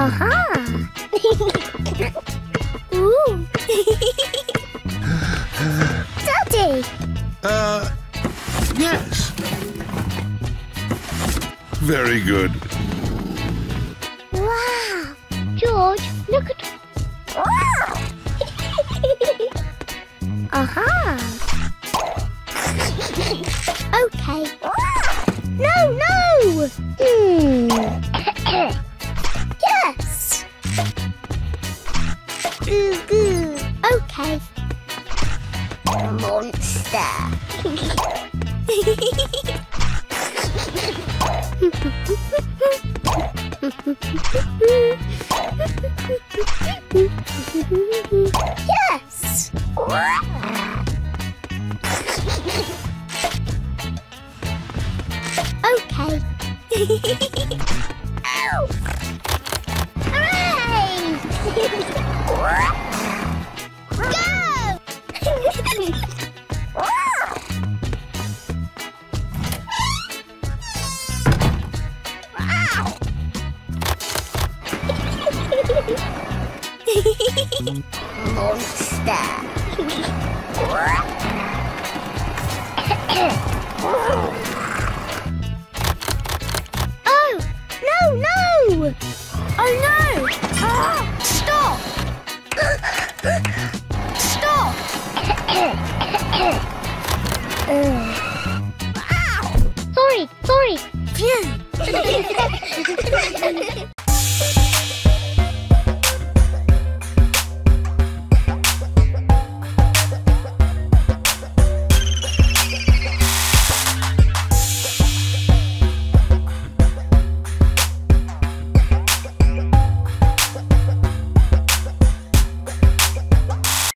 Aha! Ooh! Daddy! Uh, yes. Very good. Wow! George, look at... Wow! Aha! okay. No, no! Hmm. Okay. Monster. yes! okay. oh! No, no! Oh no! Ah, stop! Stop! Ow! Sorry, sorry. Phew!